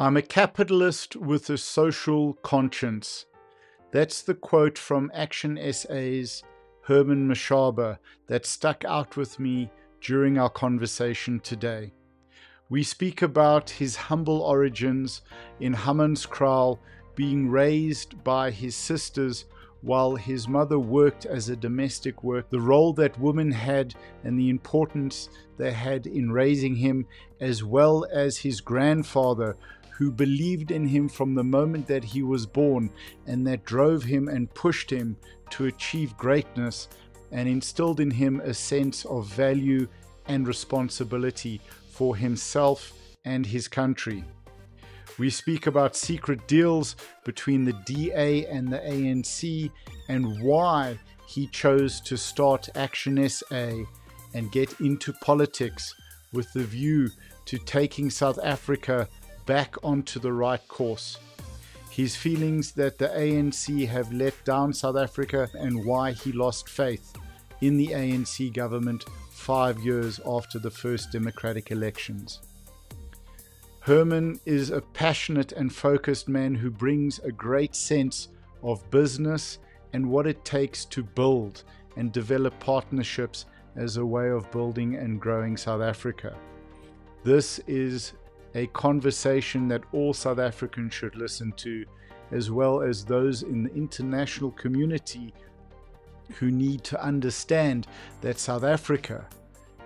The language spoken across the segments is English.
I'm a capitalist with a social conscience. That's the quote from Action SA's Herman Mashaba that stuck out with me during our conversation today. We speak about his humble origins in Hammanskraal, being raised by his sisters while his mother worked as a domestic worker, the role that women had and the importance they had in raising him, as well as his grandfather, who believed in him from the moment that he was born and that drove him and pushed him to achieve greatness and instilled in him a sense of value and responsibility for himself and his country. We speak about secret deals between the DA and the ANC and why he chose to start Action SA and get into politics with the view to taking South Africa back onto the right course. His feelings that the ANC have let down South Africa and why he lost faith in the ANC government five years after the first democratic elections. Herman is a passionate and focused man who brings a great sense of business and what it takes to build and develop partnerships as a way of building and growing South Africa. This is a conversation that all South Africans should listen to, as well as those in the international community who need to understand that South Africa,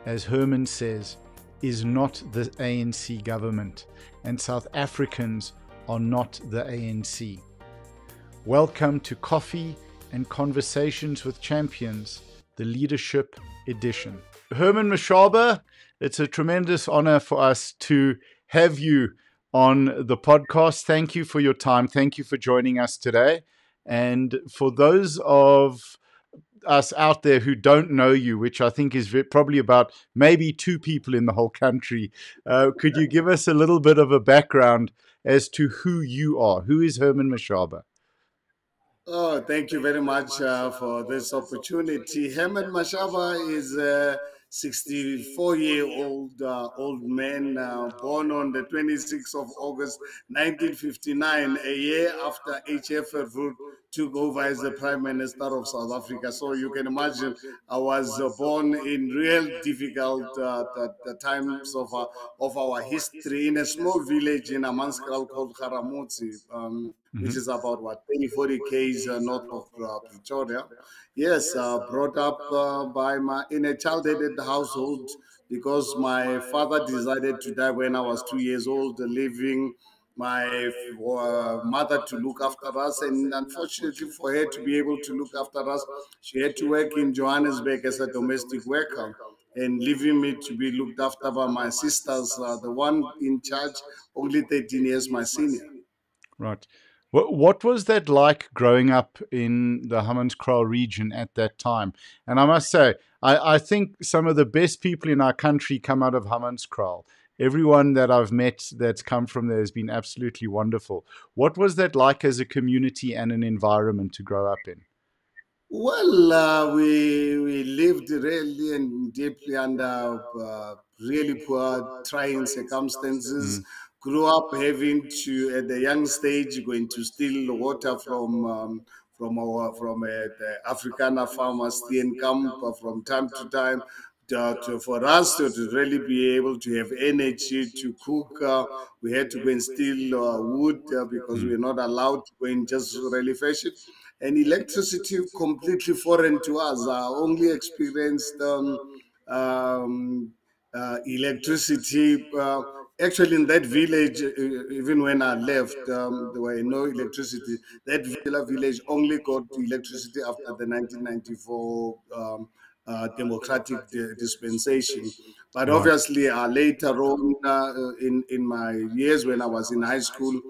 as Herman says, is not the ANC government, and South Africans are not the ANC. Welcome to Coffee and Conversations with Champions, the Leadership Edition. Herman Mashaba, it's a tremendous honor for us to have you on the podcast. Thank you for your time. Thank you for joining us today. And for those of us out there who don't know you, which I think is probably about maybe two people in the whole country, uh, could you give us a little bit of a background as to who you are? Who is Herman Mashaba? Oh, thank you very much uh, for this opportunity. Herman Mashaba is. Uh, 64 year old uh, old man uh, born on the 26th of August 1959, a year after H.F. Verwoerd took over as the Prime Minister of South Africa. So you can imagine I was uh, born in real difficult uh, the, the times of, uh, of our history in a small village in Hammanskraal called Garamotse. Um, mm-hmm. which is about what 20 40 k's uh, north of uh, Pretoria. Yes, uh, brought up uh, by my in a child-aided household because my father decided to die when I was two years old, leaving my uh, mother to look after us. And unfortunately, for her to be able to look after us, she had to work in Johannesburg as a domestic worker and leaving me to be looked after by my sisters, uh, the one in charge, only 13 years my senior. Right. What, what was that like growing up in the Hammanskraal region at that time? And I must say, I, I think some of the best people in our country come out of Hammanskraal. Everyone that I've met that's come from there has been absolutely wonderful. What was that like as a community and an environment to grow up in? Well, uh, we we lived really and deeply under uh, really poor, trying circumstances. Mm grew up having to at the young stage going to steal water from um, from our from uh, the Afrikaner farmers and camp from time to time. To, for us to, to, really be able to have energy to cook, uh, we had to go and steal uh, wood uh, because we are not allowed to go and just really it. And electricity completely foreign to us. I only experienced um, um, uh, electricity uh, actually in that village, uh, even when I left, um, there were no electricity. That village only got electricity after the 1994 um, uh, democratic dispensation. But obviously, uh, later on uh, in, in my years when I was in high school,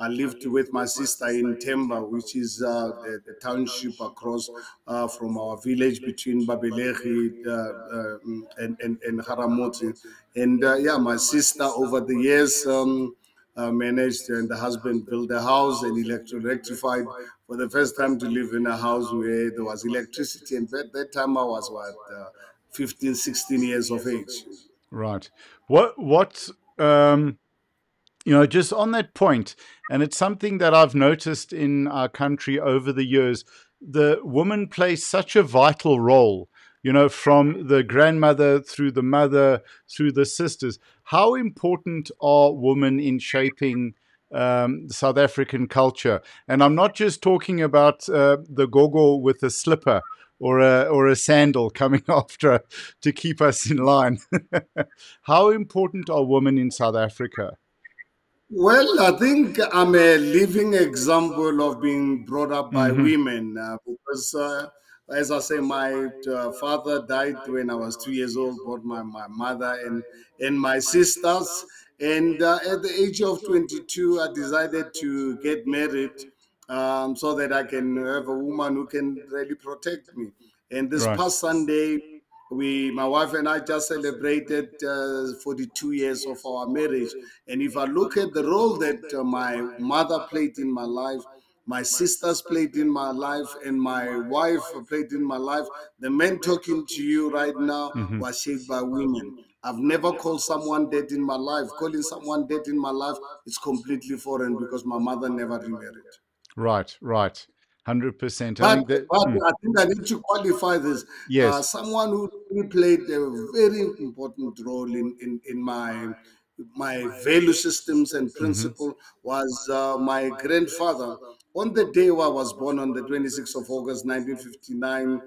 I lived with my sister in Temba, which is uh, the, the, township across uh, from our village between Babelegi uh, uh and, and, and Garamotse. And uh, yeah, my sister over the years um, uh, managed and the husband built a house and electrified for the first time to live in a house where there was electricity. And at that time I was what, 15, 16 years of age. Right. What, what, um you know, just on that point, and it's something that I've noticed in our country over the years, the woman plays such a vital role, you know, from the grandmother through the mother, through the sisters. How important are women in shaping um, South African culture? And I'm not just talking about uh, the gogo with a slipper or a, or a sandal coming after to keep us in line. How important are women in South Africa? Well, I think I'm a living example of being brought up by Mhm. women uh, because, uh, as I say, my uh, father died when I was two years old, both my, my mother and, and my sisters. And uh, at the age of 22, I decided to get married um, so that I can have a woman who can really protect me. And this Right. past Sunday, we, my wife and I, just celebrated uh, 42 years of our marriage. And if I look at the role that uh, my mother played in my life, my sisters played in my life, and my wife played in my life, the men talking to you right now Mhm. was shaped by women. I've never called someone dead in my life. Calling someone dead in my life is completely foreign because my mother never remarried. Right, right. 100%. I But, think that. but mm, I think I need to qualify this. Yes. Uh, someone who played a very important role in, in, in my my value systems and principle was uh, my grandfather. On the day I was born, on the 26th of August 1959,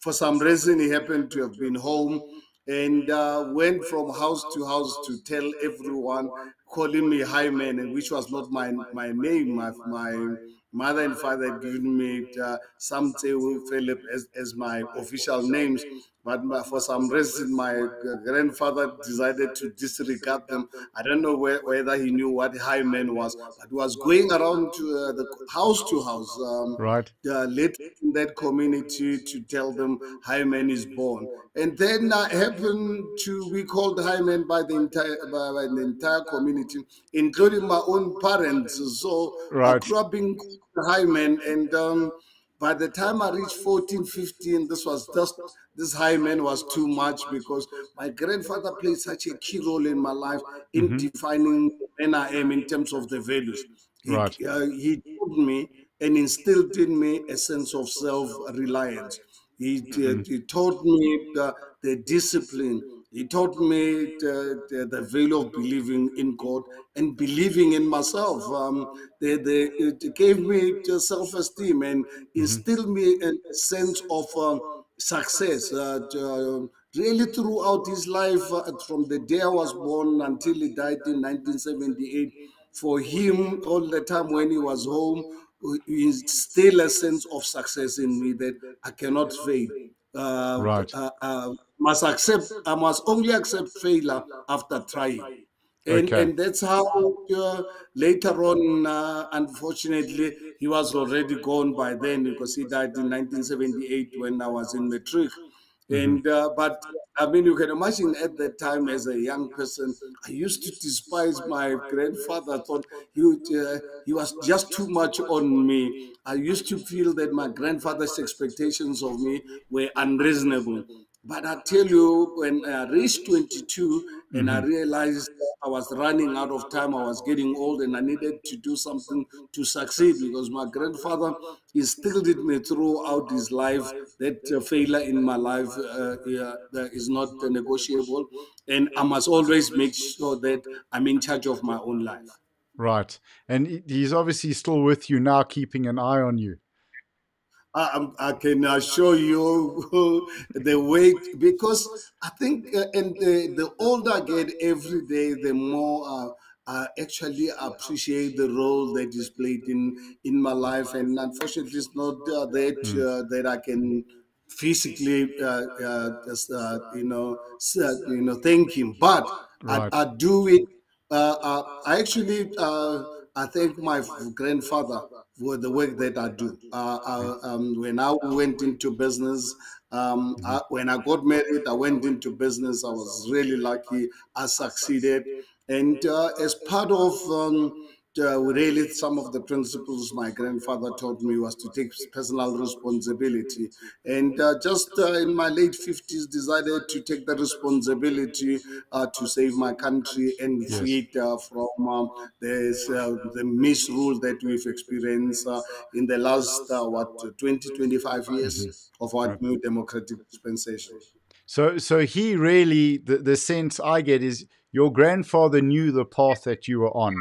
for some reason he happened to have been home and uh, went from house to house to tell everyone calling me high man and which was not my my name. My, my mother and father had given me uh, some say Philip as, as my official names but for some reason my grandfather decided to disregard them i don't know where, whether he knew what high man was but was going around to uh, the house to house um, Right. uh, led in that community to tell them Hyman is born. And then I happened to be called Hyman by the entire by, by the entire community, including my own parents. So I Right. grew up being called Hyman and um, by the time I reached 14, 15, this was just this high man was too much because my grandfather played such a key role in my life in Mhm. defining when I am in terms of the values. He, Right. uh, he told me and instilled in me a sense of self-reliance. He, Mhm. he taught me the, the discipline. He taught me the, the, the value of believing in God and believing in myself. Um, the, the, it gave me the self-esteem and instilled me a sense of um, success. Uh, to, really throughout his life, uh, from the day I was born until he died in 1978, for him, all the time when he was home, he instilled a sense of success in me that I cannot fail. Uh, Right. uh, uh, must accept. I must only accept failure after trying. And, Okay. and that's how uh, later on, uh, unfortunately, he was already gone by then because he died in 1978 when I was in matric. And uh, but I mean, you can imagine at that time as a young person, I used to despise my grandfather. I thought he uh, he was just too much on me. I used to feel that my grandfather's expectations of me were unreasonable. But I tell you, when I reached 22 and I realized I was running out of time, I was getting old and I needed to do something to succeed because my grandfather instilled in me throughout his life that uh, failure in my life uh, yeah, is not uh, negotiable. And I must always make sure that I'm in charge of my own life. Right. And he's obviously still with you now, keeping an eye on you. I, I'm- can assure you the weight because I think, uh, and the, the older I get every day, the more uh, I actually appreciate the role that is played in in my life. And unfortunately, it's not uh, that uh, that I can physically, uh, uh, just, you know, you know, thank him. But Right. I, I do it. I actually, uh, I thank my grandfather for the work that I do. Uh, uh, um, when I went into business, um, I, when I got married, I went into business. I was really lucky. I succeeded, and uh, as part of um, uh, really some of the principles my grandfather taught me was to take personal responsibility and uh, just uh, in my late 50s decided to take the responsibility uh, to save my country and yes. free it uh, from um, this, uh, the misrule that we've experienced in the last what 20 25 years mm-hmm. of our new democratic dispensation so so he really the, the sense i get is your grandfather knew the path that you were on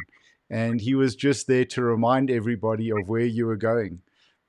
and he was just there to remind everybody of where you were going.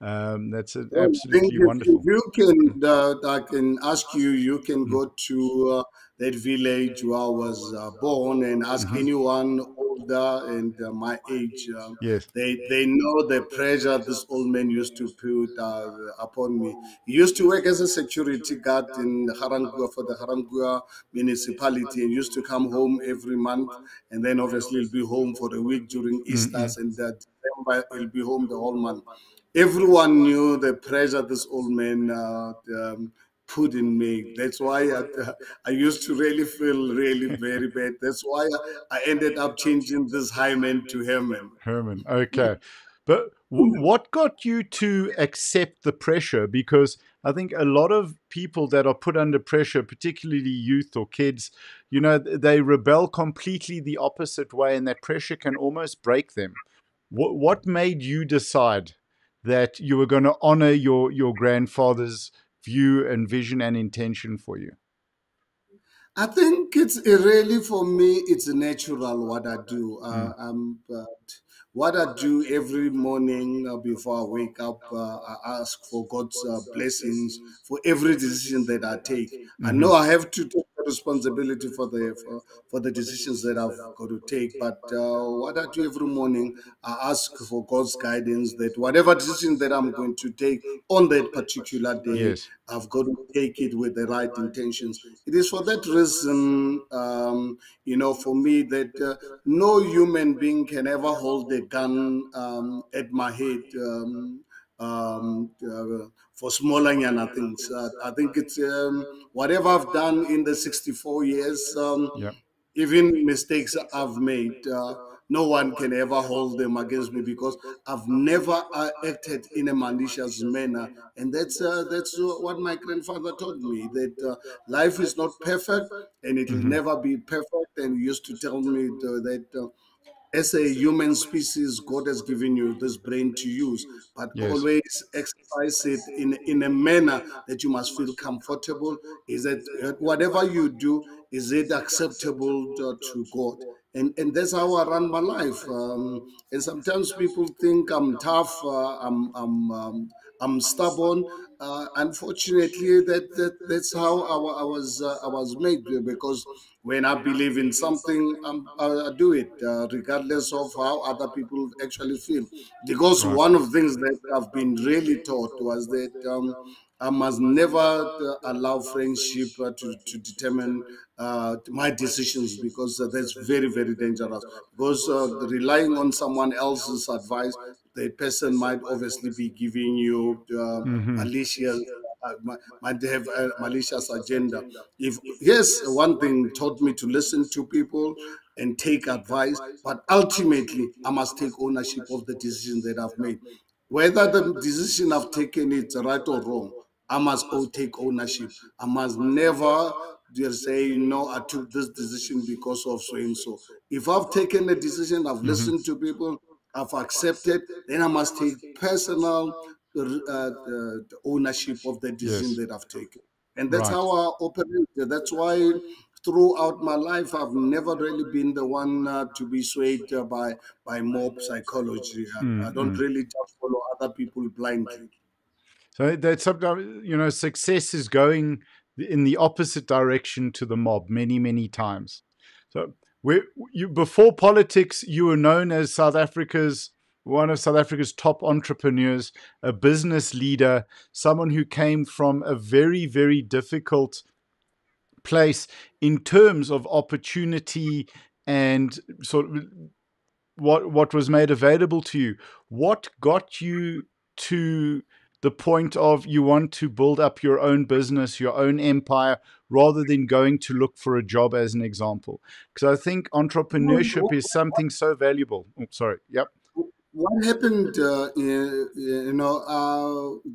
Um, that's absolutely wonderful. You can, uh, I can ask you. You can go to uh, that village where I was uh, born and ask mm-hmm. anyone older and uh, my age. Um, yes. They they know the pressure this old man used to put uh, upon me. He used to work as a security guard in Ga-Rankuwa for the Ga-Rankuwa municipality and used to come home every month and then obviously he'll be home for a week during Easter mm-hmm. and that December he'll be home the whole month. Everyone knew the pressure this old man uh, um, put in me. That's why I, I used to really feel really very bad. That's why I ended up changing this Hyman to Herman. Herman, okay. But w- what got you to accept the pressure? Because I think a lot of people that are put under pressure, particularly youth or kids, you know, they rebel completely the opposite way, and that pressure can almost break them. What, what made you decide that you were going to honor your, your grandfather's view and vision and intention for you? I think it's really for me. It's natural what I do. Uh, mm. um, but what I do every morning uh, before I wake up, uh, I ask for God's uh, blessings for every decision that I take. Mm-hmm. I know I have to take responsibility for the for, for the decisions that I've got to take. But uh, what I do every morning, I ask for God's guidance that whatever decision that I'm going to take on that particular day, yes. I've got to take it with the right intentions. It is for that reason, um, you know, for me that uh, no human being can ever hold a gun um, at my head. Um, um, uh, for smaller yana things. Uh, I think it's um, whatever I've done in the 64 years, um, yeah. even mistakes I've made, uh, no one can ever hold them against me because I've never uh, acted in a malicious manner, and that's uh, that's what my grandfather taught me that uh, life is not perfect and it will mm-hmm. never be perfect. And he used to tell me that uh, as a human species, God has given you this brain to use, but yes. always exercise it in, in a manner that you must feel comfortable. Is that whatever you do, is it acceptable to, to God? And, and that's how I run my life. Um, and sometimes people think I'm tough, uh, I'm, I'm, um, I'm stubborn. Uh, unfortunately, that, that that's how I, I was uh, I was made because when I believe in something, um, I do it uh, regardless of how other people actually feel. Because right. one of the things that I've been really taught was that um, I must never uh, allow friendship uh, to, to determine uh, my decisions because uh, that's very, very dangerous. Because uh, relying on someone else's advice, the person might obviously be giving you mm-hmm. malicious uh, might have a malicious agenda. If yes, one thing taught me to listen to people and take advice, but ultimately I must take ownership of the decision that I've made. Whether the decision I've taken is right or wrong, I must all take ownership. I must never just say, no, I took this decision because of so and so. If I've taken a decision, I've mm-hmm. listened to people, I've accepted, then I must take personal uh, uh, ownership of the decision yes. that I've taken. And that's right. how I operate. That's why throughout my life, I've never really been the one uh, to be swayed uh, by by mob psychology. Mm, I don't mm. really just follow other people blindly. So that's sometimes you know success is going in the opposite direction to the mob many many times. So you before politics, you were known as South Africa's one of South Africa's top entrepreneurs, a business leader, someone who came from a very, very difficult place in terms of opportunity and sort of what what was made available to you. What got you to the point of you want to build up your own business, your own empire, rather than going to look for a job, as an example. Because I think entrepreneurship is something so valuable. Oh, sorry. Yep. What happened, uh, you know, uh,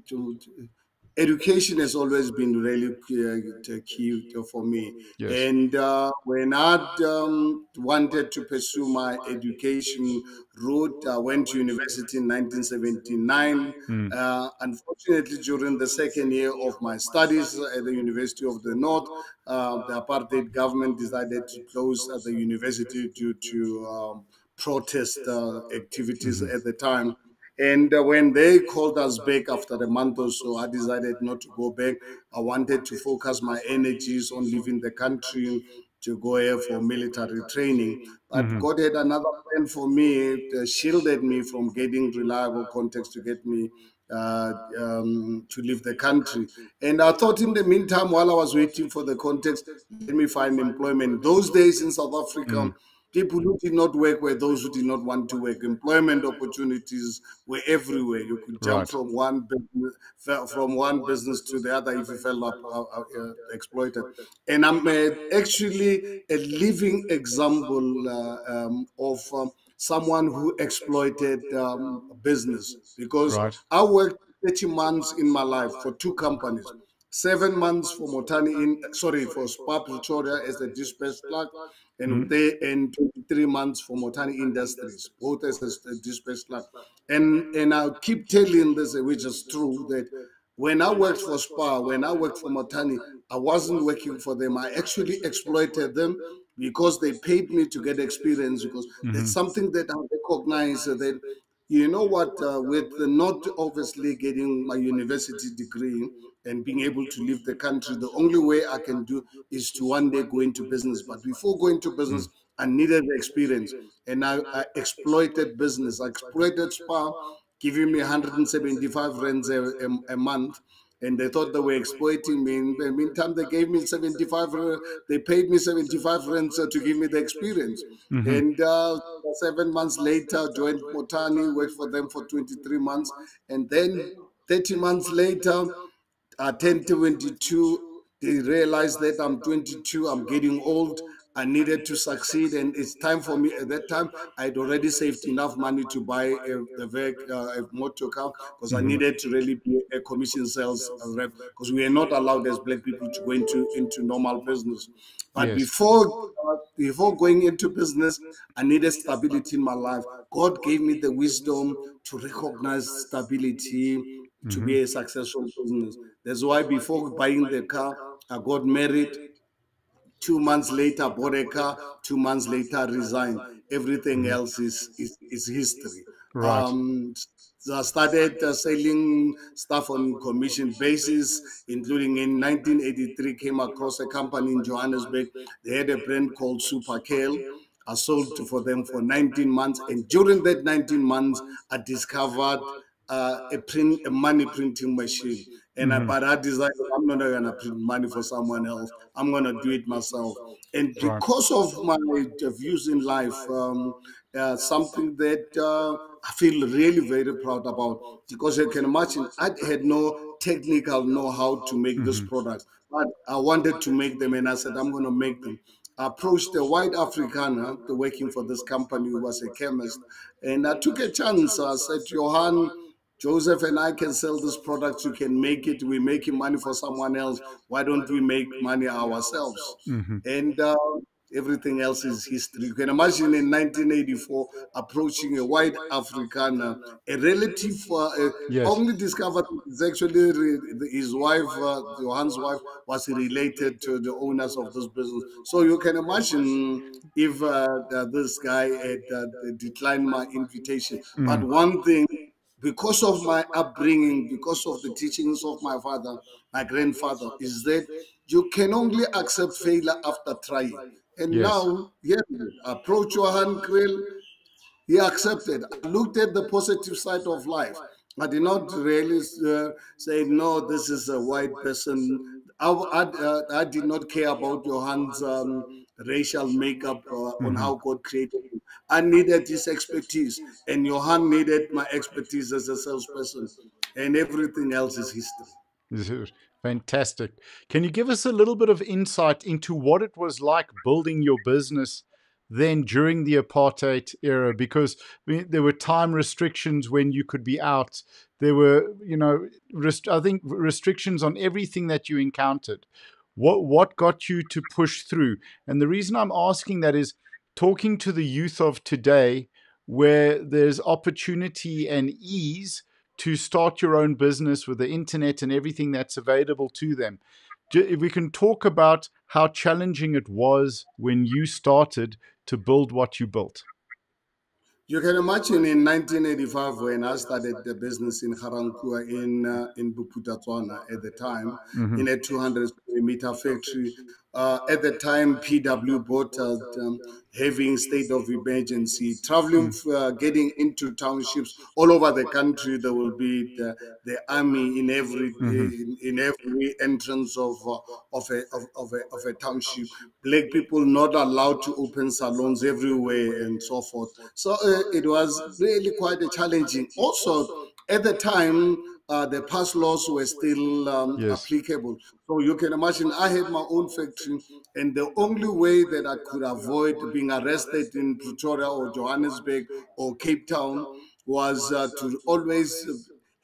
education has always been really key for me. Yes. And uh, when I um, wanted to pursue my education route, I went to university in 1979. Mm. Uh, unfortunately, during the second year of my studies at the University of the North, uh, the apartheid government decided to close the university due to um, protest uh, activities mm-hmm. at the time. And uh, when they called us back after a month or so, I decided not to go back. I wanted to focus my energies on leaving the country to go here for military training. But mm-hmm. God had another plan for me, it uh, shielded me from getting reliable contacts to get me uh, um, to leave the country. And I thought in the meantime, while I was waiting for the context, let me find employment. Those days in South Africa, mm-hmm People who did not work were those who did not want to work. Employment opportunities were everywhere. You could jump right. from one business, from one business to the other if you felt up, uh, uh, uh, exploited. And I'm uh, actually a living example uh, um, of um, someone who exploited um, business because right. I worked 30 months in my life for two companies seven months for Motani in sorry for SPAR Pretoria as the dispatch clerk and mm-hmm. they and 23 months for Motani Industries, both as a dispatch clerk. And and I'll keep telling this, which is true, that when I worked for SPAR, when I worked for Motani, I wasn't working for them. I actually exploited them because they paid me to get experience because mm-hmm. it's something that I recognize that you know what uh, with not obviously getting my university degree and being able to leave the country, the only way I can do is to one day go into business. But before going to business, mm. I needed the experience and I, I, exploited business. I exploited SPAR, giving me 175 rands a, a, a month and they thought they were exploiting me. In the meantime, they gave me 75, uh, they paid me 75 rands uh, to give me the experience. Mm-hmm. And uh, seven months later, joined Motani, worked for them for 23 months. And then 30 months later, uh, 1022, they realized that I'm 22, I'm getting old. I needed to succeed, and it's time for me. At that time, I'd already saved enough money to buy a, a, uh, a motor car because mm-hmm. I needed to really be a commission sales rep because we are not allowed as black people to go into into normal business. But yes. before uh, before going into business, I needed stability in my life. God gave me the wisdom to recognize stability to mm-hmm. be a successful business. That's why before buying the car, I got married. Two months later, bought a car. Two months later, resigned. Everything mm-hmm. else is, is, is history. Right. Um, I started uh, selling stuff on commission basis, including in 1983, came across a company in Johannesburg. They had a brand called Super Curl. I sold for them for 19 months. And during that 19 months, I discovered uh, a print a money printing machine and mm-hmm. I, but I decided I'm not gonna print money for someone else. I'm gonna do it myself. And because of my views in life, um, uh, something that uh, I feel really very proud about. Because you can imagine, I had no technical know-how to make mm-hmm. this product, but I wanted to make them, and I said I'm gonna make them. I approached a white Afrikaner working for this company who was a chemist, and I took a chance. I said, Johan Joseph and I can sell this product. You can make it. We're making money for someone else. Why don't we make money ourselves? Mm-hmm. And uh, everything else is history. You can imagine in 1984 approaching a white Afrikaner, a relative, uh, yes. only discovered it's actually his wife, uh, Johan's wife, was related to the owners of this business. So you can imagine if uh, this guy had uh, declined my invitation. Mm. But one thing because of my upbringing, because of the teachings of my father, my grandfather, is that you can only accept failure after trying. And yes. now, yeah, approach Johan Kriel, he accepted. I looked at the positive side of life. I did not really uh, say, no, this is a white person. I, I, uh, I did not care about Johan's um, racial makeup uh, mm-hmm. on how God created you. I needed his expertise, and Johan needed my expertise as a salesperson. and everything else is history. Fantastic. Can you give us a little bit of insight into what it was like building your business then during the apartheid era? Because I mean, there were time restrictions when you could be out. There were, you know, rest- I think restrictions on everything that you encountered. What what got you to push through? And the reason I'm asking that is talking to the youth of today, where there's opportunity and ease to start your own business with the internet and everything that's available to them. If we can talk about how challenging it was when you started to build what you built. You can imagine in 1985 when I started the business in Ga-Rankuwa in uh, in Bophuthatswana at the time mm-hmm. in a 200 square meter factory. Uh, at the time, PW Botha um, having state of emergency, traveling, mm. uh, getting into townships all over the country. There will be the, the army in every mm-hmm. in, in, every entrance of uh, of, a, of, of, a, of a township. Black people not allowed to open salons everywhere and so forth. So uh, it was really quite a challenging. Also, at the time, uh, the pass laws were still um, yes. applicable. So you can imagine I had my own factory, and the only way that I could avoid being arrested in Pretoria or Johannesburg or Cape Town was uh, to always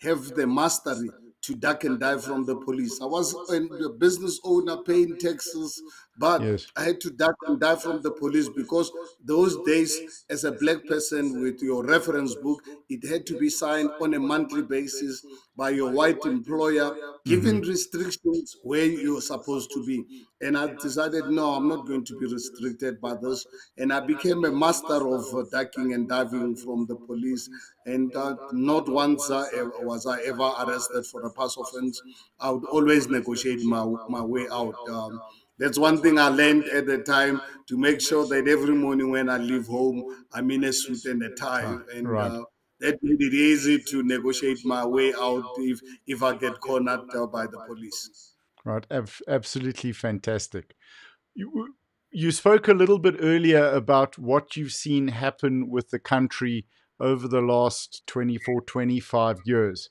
have the mastery to duck and dive from the police. I was a business owner paying taxes, but yes. I had to duck and dive from the police because those days, as a black person with your reference book, it had to be signed on a monthly basis by your white employer, given mm-hmm. restrictions where you're supposed to be. And I decided, no, I'm not going to be restricted by this. And I became a master of uh, ducking and diving from the police. And uh, not once uh, was I ever arrested for a past offense. I would always negotiate my, my way out. Um, that's one thing I learned at the time to make sure that every morning when I leave home, I'm in a suit and a tie. And right. uh, that made it easy to negotiate my way out if, if I get cornered uh, by the police. Right. absolutely fantastic. You, you spoke a little bit earlier about what you've seen happen with the country over the last 24, 25 years.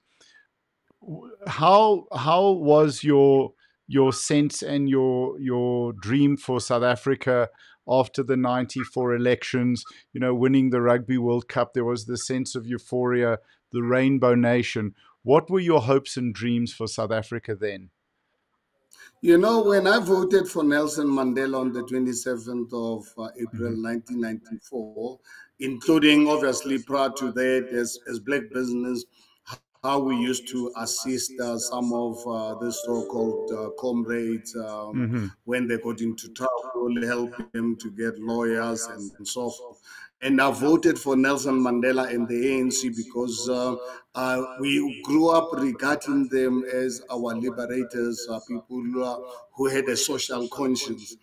How, how was your your sense and your your dream for South Africa after the 94 elections, you know, winning the Rugby World Cup, there was the sense of euphoria, the Rainbow Nation. What were your hopes and dreams for South Africa then? You know, when I voted for Nelson Mandela on the 27th of uh, April mm-hmm. 1994, including obviously prior to that as, as black business, how we used to assist uh, some of uh, the so-called uh, comrades um, mm-hmm. when they got into trouble, help them to get lawyers and, and, so forth. And I voted for Nelson Mandela and the ANC because uh, uh, we grew up regarding them as our liberators, uh, people who had a social conscience.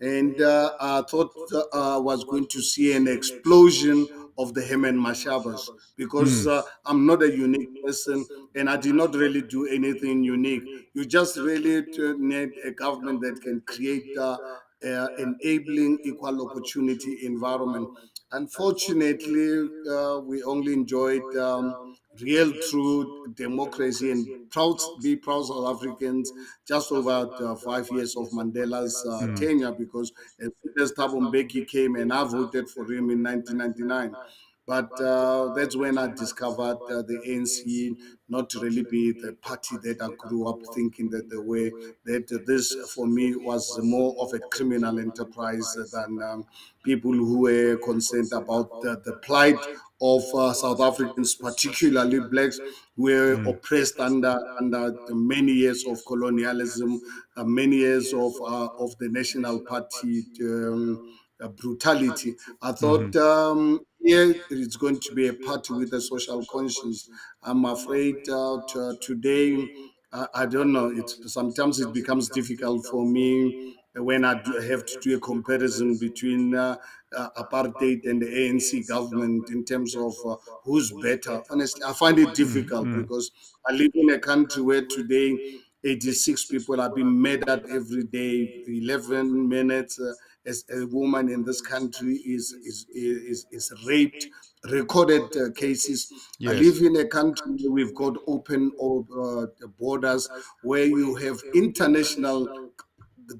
And I thought I was going to see an explosion of the Herman Mashabas because mm. uh, I'm not a unique person and I did not really do anything unique. You just really need a government that can create uh, uh, enabling equal opportunity environment. Unfortunately, uh, we only enjoyed um, real true democracy and proud be proud South Africans just over uh, five years of Mandela's uh, mm. tenure because as Thabo Mbeki came and I voted for him in 1999. But uh, that's when I discovered uh, the ANC not really be the party that I grew up thinking that the way that this for me was more of a criminal enterprise than um, people who were concerned about the, the plight of uh, South Africans, particularly blacks, who were mm. oppressed under under many years of colonialism, uh, many years of uh, of the National Party. Um, brutality. I thought mm-hmm. um, here it's going to be a party with a social conscience. I'm afraid uh, to, today, I, don't know. It sometimes it becomes difficult for me when I have to do a comparison between uh, uh, apartheid and the ANC government in terms of uh, who's better. Honestly, I find it difficult mm-hmm. because I live in a country where today 86 people are being murdered every day, 11 minutes. As a woman in this country is is is, is raped recorded uh, cases. Yes. I live in a country where we've got open uh, borders where you have international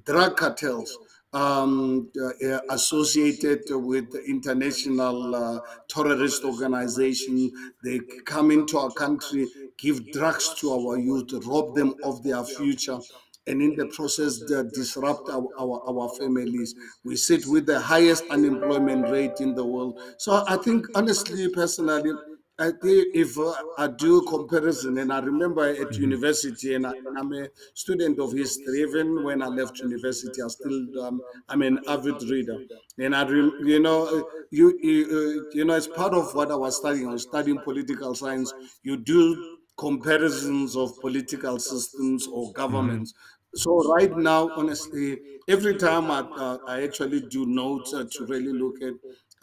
drug cartels um, uh, associated with international uh, terrorist organization. They come into our country, give drugs to our youth, rob them of their future, and in the process that disrupt our, our, our, families. We sit with the highest unemployment rate in the world. So I think, honestly, personally, I think if uh, I do comparison, and I remember at mm-hmm. university, and, I, am a student of history. Even when I left university, I still um, I'm an avid reader, and I, you know, you you, uh, you know, as part of what I was studying, I was studying political science. You do comparisons of political systems or governments. Mm-hmm. So right now, honestly, every time I, uh, I actually do notes uh, to really look at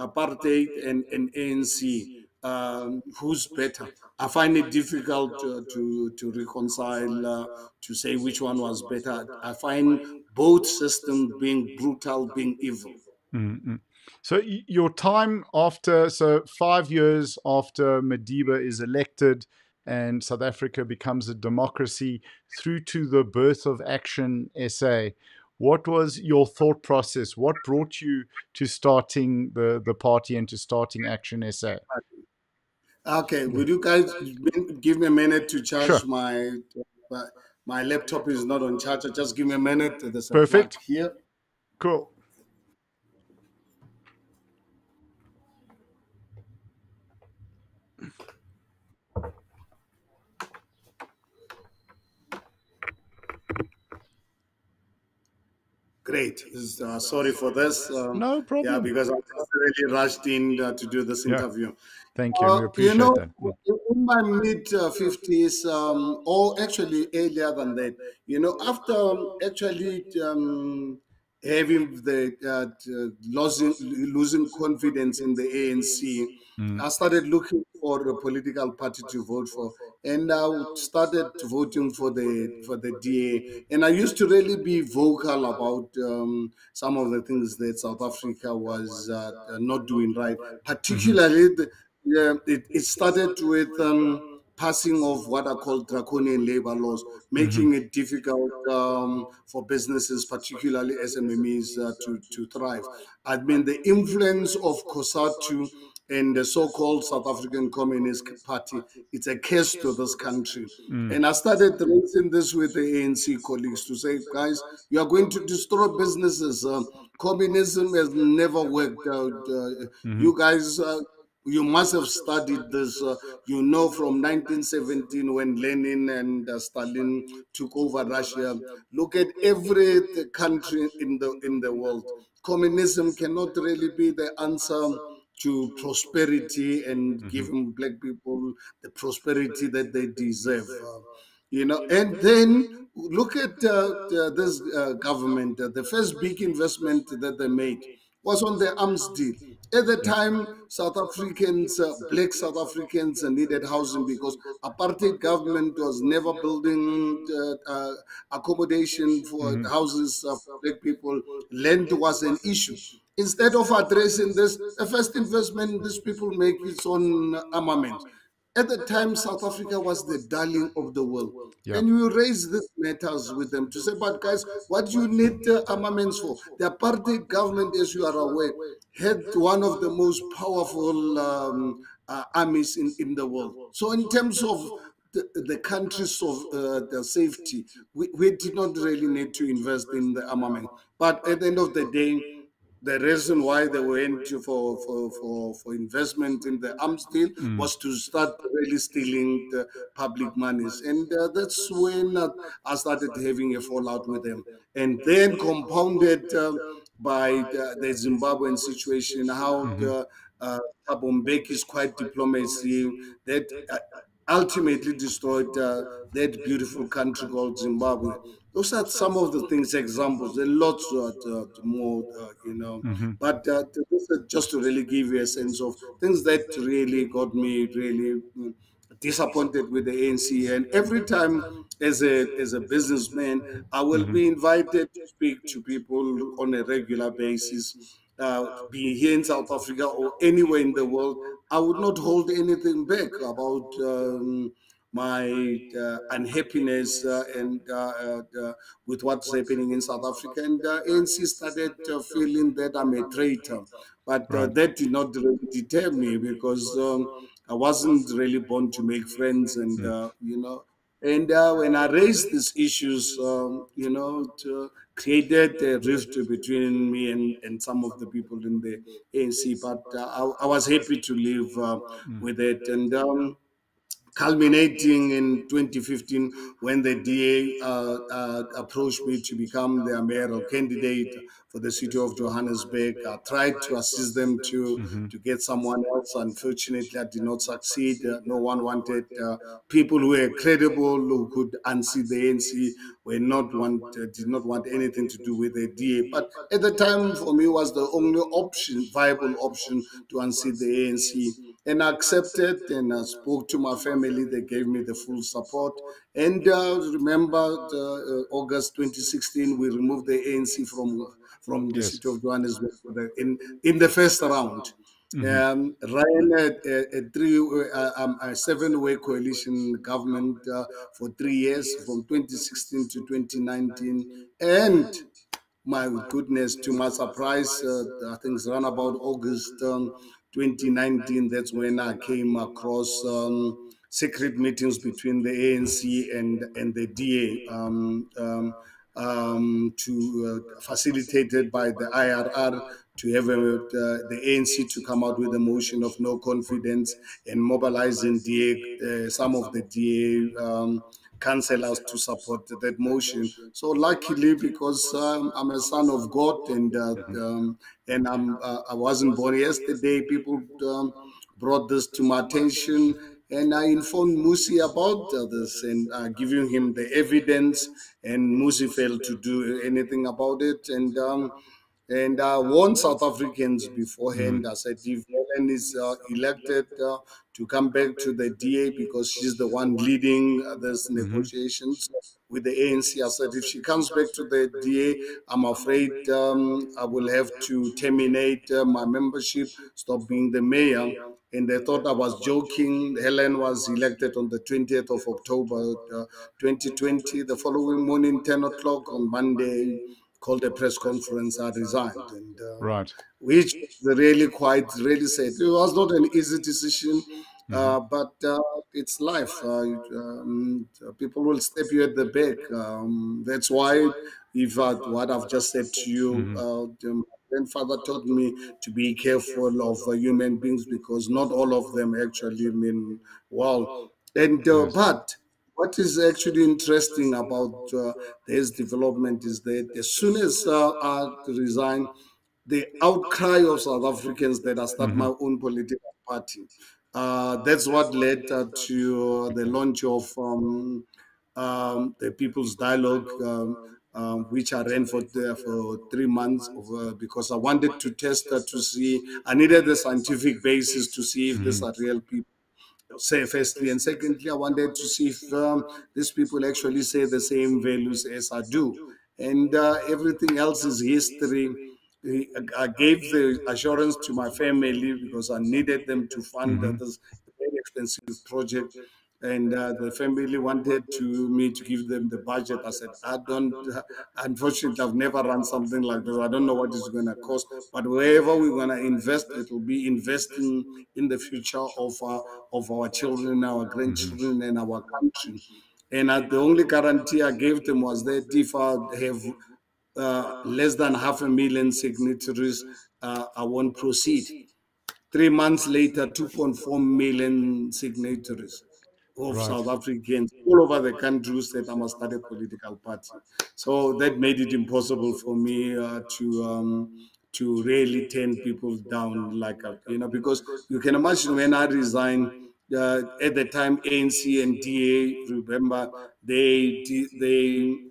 apartheid and, and ANC um, who's better. I find it difficult uh, to to reconcile uh, to say which one was better. I find both systems being brutal, being evil. Mm-hmm. So your time after, so five years after Madiba is elected and South Africa becomes a democracy through to the birth of Action SA. What was your thought process? What brought you to starting the, the party and to starting Action SA? Okay, would you guys give me a minute to charge sure. my my laptop is not on charge. Just give me a minute. There's Perfect. Here. Cool. Great. Uh, sorry for this. Um, no problem. Yeah, because I really rushed in uh, to do this yeah. interview. Thank you. Uh, we appreciate you know, that. In my mid 50s, um, or actually earlier than that, you know, after um, actually um, having the uh, losing losing confidence in the ANC, mm. I started looking for a political party to vote for, and I started voting for the for the DA. And I used to really be vocal about um, some of the things that South Africa was uh, not doing right, particularly mm-hmm. the yeah, it, it started with um, passing of what are called draconian labor laws, making mm-hmm. it difficult um, for businesses, particularly SMMEs, uh, to, to thrive. I mean, the influence of COSATU and the so-called South African Communist Party, it's a curse to this country. Mm. And I started raising this with the ANC colleagues to say, guys, you are going to destroy businesses. Uh, communism has never worked out. Uh, mm-hmm. You guys uh, you must have studied this. Uh, you know, from 1917 when Lenin and uh, Stalin took over Russia. Look at every country in the in the world. Communism cannot really be the answer to prosperity and mm-hmm. giving black people the prosperity that they deserve. Uh, you know, and then look at uh, this uh, government. the first big investment that they made was on the arms deal. At the time, South Africans, uh, black South Africans uh, needed housing because apartheid government was never building uh, uh accommodation for mm-hmm. houses for black people. Land was an issue. Instead of addressing this, the first investment these people make is on armament. At the time, South Africa was the darling of the world. And we raised these matters with them to say, but guys, what do you need uh, armaments for? The apartheid government, as you are aware, had one of the most powerful um, uh, armies in, in the world. So, in terms of the, the countries of uh, the safety, we, we did not really need to invest in the armament. But at the end of the day, the reason why they went for, for, for, for investment in the arms deal mm. was to start really stealing the public monies. And uh, that's when uh, I started having a fallout with them. And then compounded uh, by the, the, Zimbabwean situation, how mm-hmm. the uh, quiet diplomacy that uh, ultimately destroyed uh, that beautiful country called Zimbabwe. Those are some of the things, examples. There are lots uh, more, uh, you know. Mm-hmm. But uh, just to really give you a sense of things that really got me really mm, disappointed with the ANC. And every time, as a as a businessman, I will mm-hmm. be invited to speak to people on a regular basis uh, be here in South Africa or anywhere in the world, I would not hold anything back about um, my uh, unhappiness uh, and uh, uh, with what's happening in South Africa. And uh, ANC started feeling that I'm a traitor. But right. that did not really deter me because um, I wasn't really born to make friends and, mm. you know, and uh, when I raised these issues, um, you know, to, created a rift between me and, and some of the people in the ANC. But uh, I, I, was happy to live uh, mm. with it. And um, culminating in 2015 when the DA uh, uh, approached me to become their mayoral candidate for the city of Johannesburg. I tried to assist them to, mm-hmm. to get someone else. Unfortunately, I did not succeed. Uh, no one wanted uh, people who were credible, who could unseat the ANC, were not want, uh, did not want anything to do with the DA. But at the time, for me, was the only option, viable option to unseat the ANC and I accepted and I spoke to my family. They gave me the full support. And uh, remember, uh, August 2016, we removed the ANC from from the yes. city of Johannesburg in in the first round. Mm-hmm. Um, ran a, a, a three, uh, um, a seven-way coalition government uh, for three years, from 2016 to 2019, and my goodness, to my surprise, uh, I think it's around about August um, 2019, that's when I came across um, secret meetings between the ANC and, and the DA um, um, um, to uh, facilitated by the IRR to have a, uh, the ANC to come out with a motion of no confidence and mobilizing DA, uh, some of the DA um, councillors to support that motion. So luckily, because um, I'm a son of God and uh, um, and I'm uh, I wasn't born yesterday, people um, brought this to my attention. And I informed Mmusi about this and uh, giving him the evidence, and Mmusi failed to do anything about it. And um, and I warned South Africans beforehand. Mm. I said, if Helen is uh, elected, uh, to come back to the DA because she's the one leading uh, these mm-hmm. negotiations with the ANC. I said, if she comes back to the DA, I'm afraid um, I will have to terminate uh, my membership, stop being the mayor. And they thought I was joking. Helen was elected on the 20th of October uh, 2020. The following morning, 10 o'clock on Monday, called a press conference. I resigned, and uh, right, which really quite really said it was not an easy decision. Uh, mm-hmm. but uh, it's life. Uh, um, people will step you at the back. Um, that's why, if what I've just said to you, mm-hmm. grandfather taught me to be careful of human beings because not all of them actually mean well. And but what is actually interesting about uh, this development is that as soon as uh, I resign, the outcry of South Africans that I start mm-hmm. my own political party. Uh, that's what led uh, to the launch of um, um, the People's Dialogue, um, um which I ran for for three months uh, because I wanted to test to see. I needed the scientific basis to see if mm-hmm. these are real people say firstly and secondly i wanted to see if um, these people actually say the same values as i do and uh, everything else is history i gave the assurance to my family because i needed them to fund mm-hmm. this very expensive project and uh, the family wanted to me to give them the budget. I said, I don't. Unfortunately, I've never run something like this. I don't know what it's going to cost, but wherever we're going to invest, it will be investing in the future of our of our children, our grandchildren, and our country. And uh, the only guarantee I gave them was that if I have uh, less than half a million signatories, uh, I won't proceed. Three months later, 2.4 million signatories of right. South Africans all over the country said I must start a political party. So that made it impossible for me uh, to um, to really turn people down like a, you know because you can imagine when I resigned. Uh, at the time, ANC and DA, remember, they they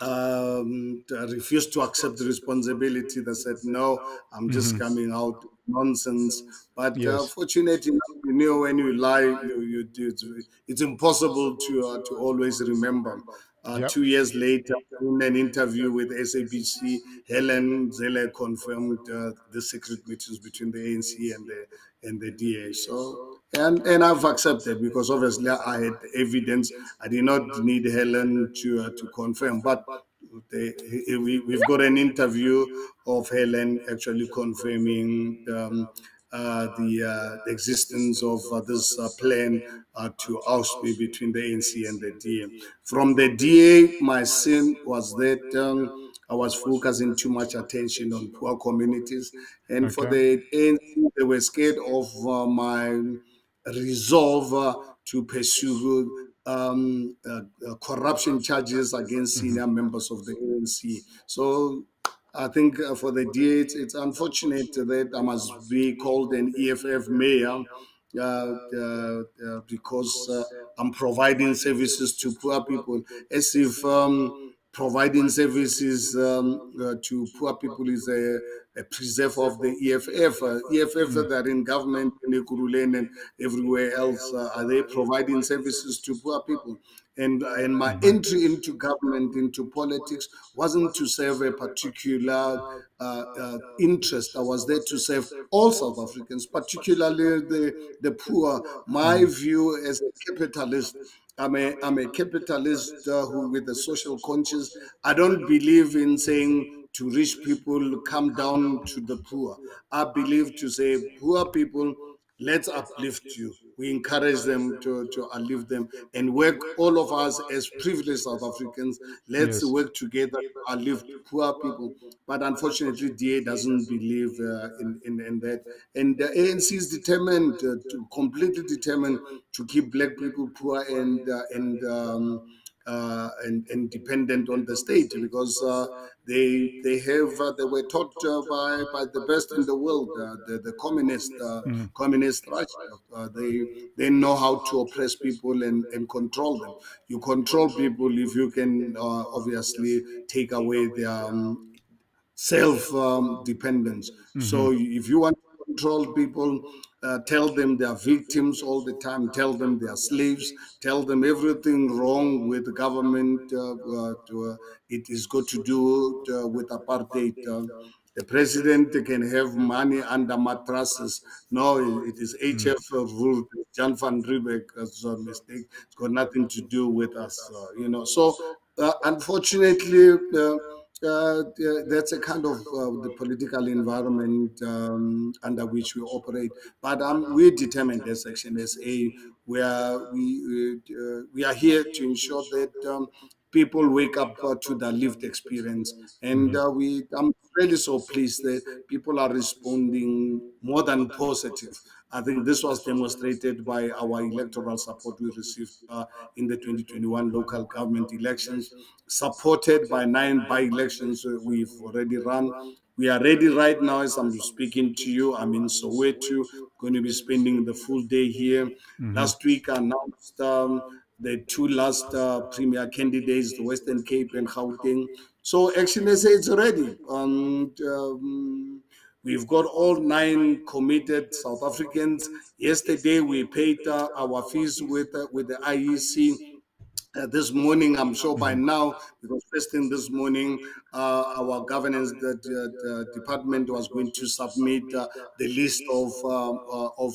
um, refused to accept the responsibility. They said, "No, I'm just mm-hmm. coming out." Nonsense. But uh, yes. uh, fortunately, you know when you lie, you, you, it's, it's impossible to uh, to always remember. Uh, yep. Two years later, in an interview with SABC, Helen Zille confirmed uh, the secret meetings between the ANC and the and the DA. So and and I've accepted because obviously I had evidence. I did not need Helen to uh, to confirm, but they, we, we've got an interview of Helen actually confirming um, uh, the, uh, existence of uh, this uh, plan uh, to oust me between the ANC and the DA. From the DA, my sin was that um, I was focusing too much attention on poor communities. And okay. for the ANC, they were scared of uh, my resolve to pursue um, uh, uh, corruption charges against mm-hmm. senior members of the ANC. So I think uh, for the DA, it's, unfortunate that I must be called an EFF mayor uh, uh, uh because I'm providing services to poor people, as if um, providing services um, to poor people is a preserve of the EFF. EFF mm. that are in government in Ekurhuleni and everywhere else, uh, are they providing services to poor people? And, and my entry into government, into politics, wasn't to serve a particular uh, uh, interest. I was there to serve all South Africans, particularly the, the poor. My view as a capitalist I'm a, I'm a capitalist uh, who with a social conscience. I don't believe in saying to rich people come down to the poor. I believe to say, poor people, let's uplift you. We encourage them to, to uplift them and work, all of us as privileged South Africans, let's yes. work together to uplift poor people. But unfortunately, DA doesn't believe uh, in, in, in, that. And the ANC is determined, uh, to completely determined to keep black people poor and, uh, and um, uh, and, and, dependent on the state because uh, they they have uh, they were taught uh, by by the best in the world uh, the, the communist mm. communist Russia they they know how to oppress people and, and control them you control people if you can obviously take away their um, self um, dependence mm-hmm. so if you want to control people uh, tell them they are victims all the time, tell them they are slaves, tell them everything wrong with the government. Uh, uh, to, uh, it is got to do uh, with apartheid. Uh, the president can have money under mattresses. No, it is HF mm. rule. Jan van Riebeeck has a mistake. It's got nothing to do with us, you know. So, unfortunately, uh, that's a kind of uh, the political environment um, under which we operate. But um, we're determined as Action SA, where we uh, we are here to ensure that um, people wake up uh, to the lived experience, and mm-hmm. uh, we I'm really so pleased that people are responding more than positive. I think this was demonstrated by our electoral support we received uh, in the 2021 local government elections, supported by nine by-elections we've already run. We are ready right now as I'm speaking to you. I'm in Soweto, going to be spending the full day here. Mm-hmm. Last week I announced um, the two last uh, premier candidates, the Western Cape and Gauteng. So actually, say it's ready. And um, We've got all nine committed South Africans. Yesterday, we paid uh, our fees with, uh, with the IEC. Uh, this morning, I'm sure by now, because first thing this morning, uh, our governance the, the, department was going to submit uh, the list of um, uh, of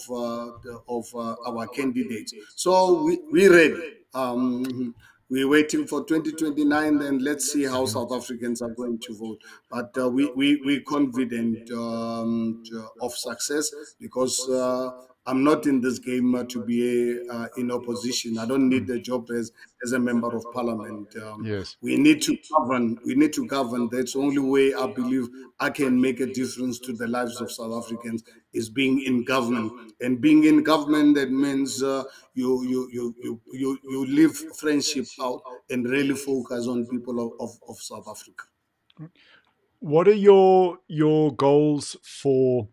of our candidates. So we we ready. Um, we're waiting for 2029, and let's see how South Africans are going to vote. But uh, we, we, we're confident um, of success because uh, I'm not in this game to be uh, in opposition. I don't need the job as, as a member of parliament. Um, yes. We need to govern. We need to govern. That's the only way I believe I can make a difference to the lives of South Africans is being in government. And being in government, that means uh, you, you, you, you, you, you leave friendship out and really focus on people of, of, of South Africa. What are your your goals for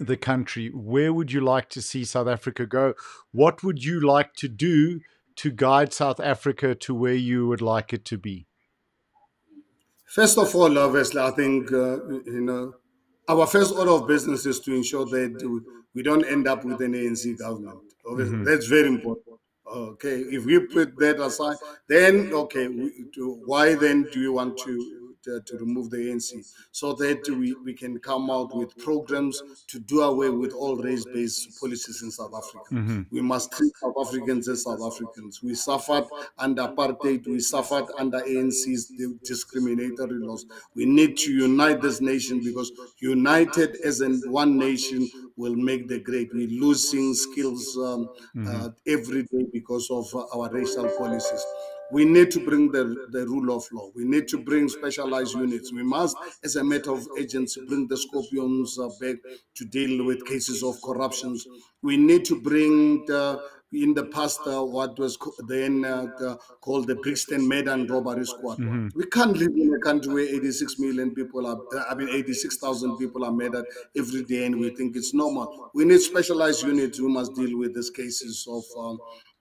the country, where would you like to see South Africa go? What would you like to do to guide South Africa to where you would like it to be? First of all, obviously, I think uh, you know our first order of business is to ensure that we don't end up with an ANC government. Mm-hmm. That's very important. Okay, if we put that aside, then okay, we, why then do you want to to, to, remove the ANC so that we, we can come out with programs to do away with all race-based policies in South Africa. Mm-hmm. We must treat South Africans as South Africans. We suffered under apartheid, we suffered under ANC's discriminatory laws. We need to unite this nation because united as in one nation will make the great. We're losing skills um, mm-hmm. uh, every day because of uh, our racial policies. We need to bring the, the rule of law. We need to bring specialized units. We must, as a matter of agency, bring the scorpions uh, back to deal with cases of corruptions. We need to bring the in the past uh, what was then uh, the, called the Brixton Madden Robbery Squad. Mm-hmm. We can't live in a country where 86 million people are, uh, I mean, 86,000 people are murdered every day and we think it's normal. We need specialized units who must deal with these cases of um,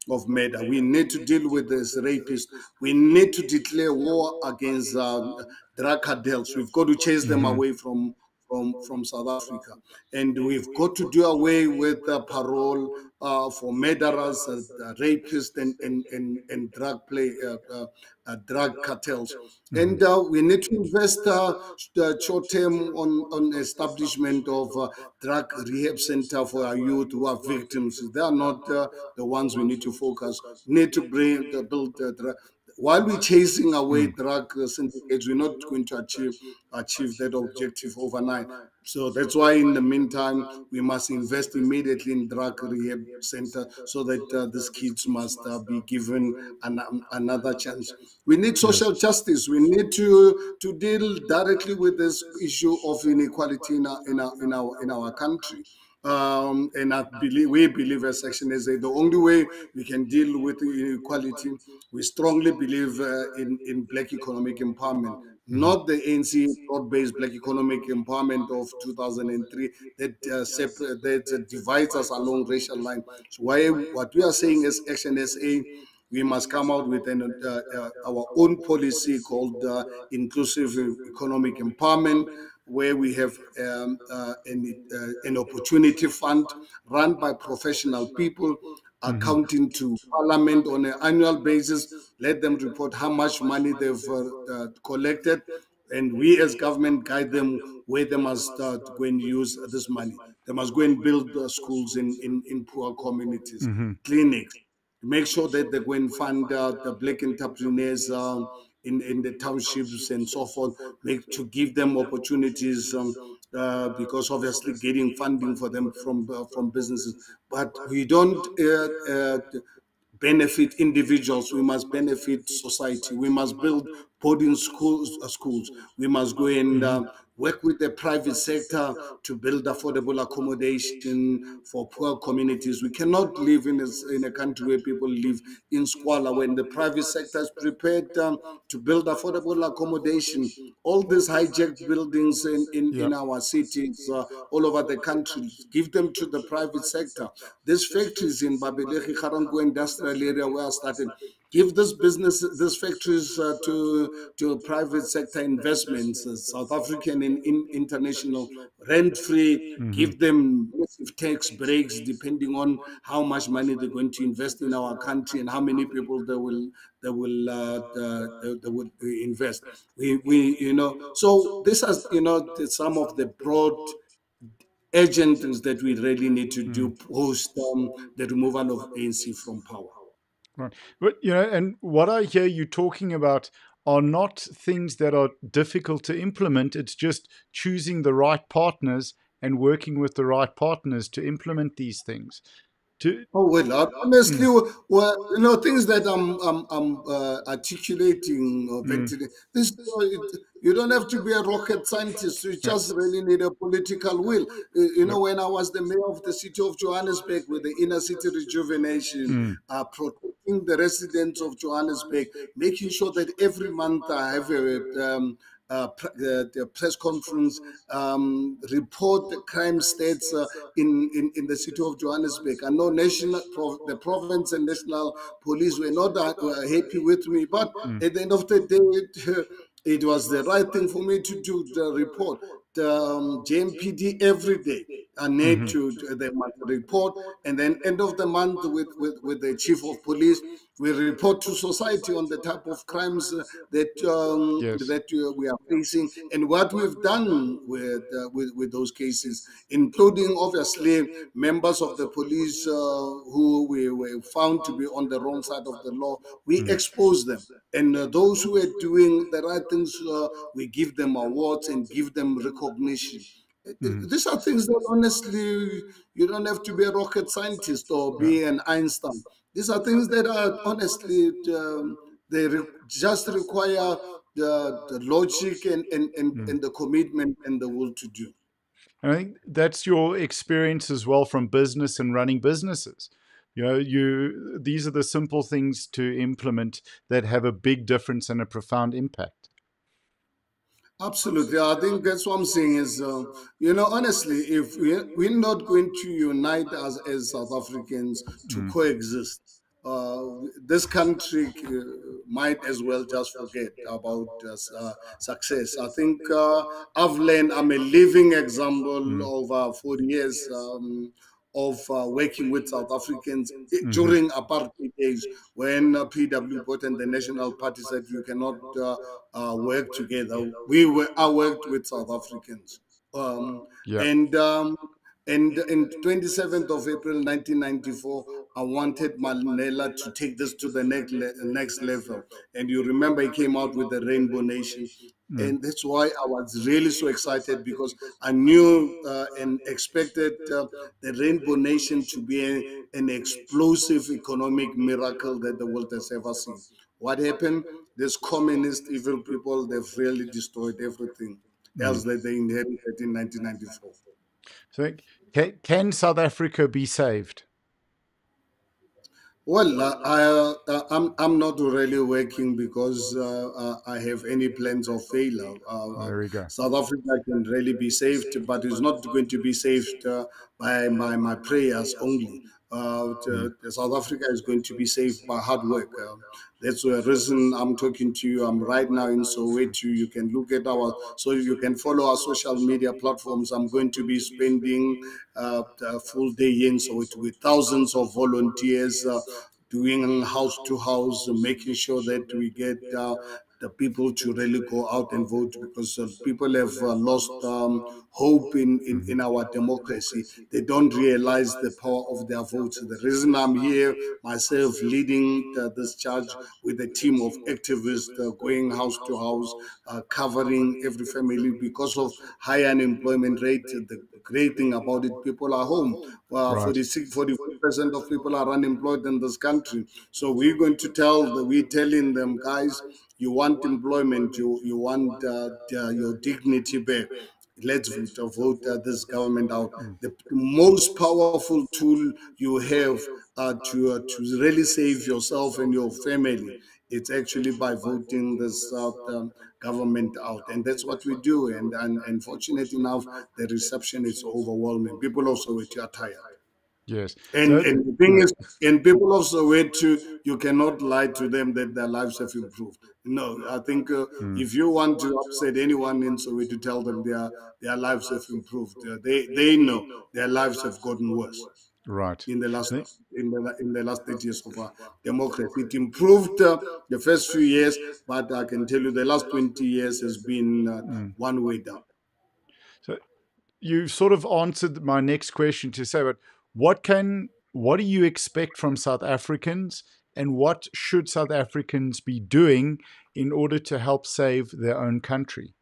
of murder. We need to deal with this rapist. We need to declare war against uh, drug cartels. We've got to chase them mm-hmm. away from from from South Africa, and we've got to do away with the parole uh, for murderers, uh, rapists, and and and, and drug play uh, uh, uh drug cartels. Mm-hmm. And uh, we need to invest short term on on establishment of drug rehab center for our youth who are victims. They are not the ones we need to focus. We need to bring build drug while we're chasing away mm. drug syndicates, we're not going to achieve achieve that objective overnight. So that's why, in the meantime, we must invest immediately in drug rehab center so that uh, these kids must uh, be given an, um, another chance. We need social justice. We need to to deal directly with this issue of inequality in our in our in our, in our country. Um, and I believe we believe as Action SA, the only way we can deal with inequality, we strongly believe uh, in, in black economic empowerment, not the ANC broad-based black economic empowerment of 2003 that uh, that divides us along racial lines. So why what we are saying is Action SA we must come out with an, uh, uh, our own policy called uh, inclusive economic empowerment, where we have um, uh, an, uh, an opportunity fund run by professional people mm-hmm. accounting to parliament on an annual basis let them report how much money they've uh, uh collected and we as government guide them where they must start go and use this money they must go and build uh, schools in, in, in poor communities mm-hmm. clinics make sure that they go and fund uh, the black entrepreneurs um, in, in the townships and so forth, make, to give them opportunities um, uh, because obviously getting funding for them from uh, from businesses. But we don't uh, uh benefit individuals. We must benefit society. We must build boarding schools. Uh, schools. We must go and uh, work with the private sector to build affordable accommodation for poor communities. We cannot live in a, in a country where people live in squalor when the private sector is prepared um, to build affordable accommodation. All these hijacked buildings in, in, yep. in our cities, uh, all over the country, give them to the private sector. These factories in Babelegi, Ga-Rankuwa industrial area where I started, give this business, these factories uh, to to private sector investments, uh, South African and in, international, rent free. Mm-hmm. Give them tax breaks depending on how much money they're going to invest in our country and how many people they will they will uh, they, they will invest. We we you know so this is you know some of the broad urgent things that we really need to do mm. post um, the removal of ANC from power. Right. But, you know, and what I hear you talking about are not things that are difficult to implement. It's just choosing the right partners and working with the right partners to implement these things. To, oh well, honestly, mm. well, you know, things that I'm I'm, I'm uh, articulating or mm. this you don't have to be a rocket scientist. You just really need a political will. You know, when I was the mayor of the city of Johannesburg with the inner city rejuvenation, mm. uh, protecting the residents of Johannesburg, making sure that every month I have a um, uh, the, the, press conference um, report the crime stats uh, in, in, in the city of Johannesburg. I know national the province and national police were not uh, happy with me, but mm. at the end of the day, it, it was the right thing for me to do the report. The um, JMPD every day a need mm-hmm. to, to they must report, and then end of the month with, with, with the chief of police, we report to society on the type of crimes that um, yes. that uh, we are facing and what we've done with, uh, with with those cases, including obviously members of the police uh, who we were found to be on the wrong side of the law. We mm. expose them, and uh, those who are doing the right things, uh, we give them awards and give them recognition. Mm. These are things that honestly you don't have to be a rocket scientist or be an Einstein these are things that are honestly, um, they re just require the, the logic and, and, and, mm. and the commitment and the will to do. I think that's your experience as well from business and running businesses. You know, you these are the simple things to implement that have a big difference and a profound impact. Absolutely. I think that's what I'm saying is, uh, you know, honestly, if we, we're not going to unite as, as South Africans to mm. coexist, uh, this country uh, might as well just forget about uh, success. I think uh, I've learned, I'm a living example mm. over 40 years. Um, of uh, working with South Africans mm-hmm. during apartheid days when uh, PW Botha and the National Party said you cannot uh, uh, work together. We were I worked with South Africans. Um, yeah. And um, and in 27th of April 1994, I wanted Mandela to take this to the next le- next level. And you remember he came out with the Rainbow Nation. Mm. And that's why I was really so excited because I knew uh, and expected uh, the Rainbow Nation to be a, an explosive economic miracle that the world has ever seen. What happened? These communist evil people, they've really destroyed everything mm. else that they inherited in 1994. So, can, can South Africa be saved? Well, uh, I, uh, I'm, I'm not really working because uh, uh I have any plans of failure. Uh, uh, there we go. South Africa can really be saved, but it's not going to be saved by my, my prayers only. Mm. South Africa is going to be saved by hard work. that's the reason I'm talking to you. I'm right now in Soweto. You can look at our, so you can follow our social media platforms. I'm going to be spending uh, a full day in Soweto with thousands of volunteers uh, doing house to house, making sure that we get uh, the people to really go out and vote because uh, people have uh, lost um, hope in, in, in, our democracy. They don't realize the power of their votes. The reason I'm here myself leading uh, this charge with a team of activists uh, going house to house, uh, covering every family because of high unemployment rate. The great thing about it, people are home. Uh, right. 46, 44% of people are unemployed in this country. So we're going to tell, the, we're telling them, guys, you want employment, you, you want uh, your dignity back. Let's vote, vote uh, this government out. The most powerful tool you have uh, to, uh, to really save yourself and your family it's actually by voting this um, government out and that's what we do and, and unfortunately enough the reception is overwhelming people also are tired Yes. And, and the thing is, and people also wait to, you cannot lie to them that their lives have improved. No, I think uh, mm. if you want to upset anyone in Soweto to tell them their, their lives have improved, uh, they, they know their lives have gotten worse. Right. In the last in the in the last eight years of our democracy, it improved uh, the first few years, but I can tell you the last twenty years has been uh, mm. one way down. So, you sort of answered my next question to say, but what can what do you expect from South Africans and what should South Africans be doing in order to help save their own country?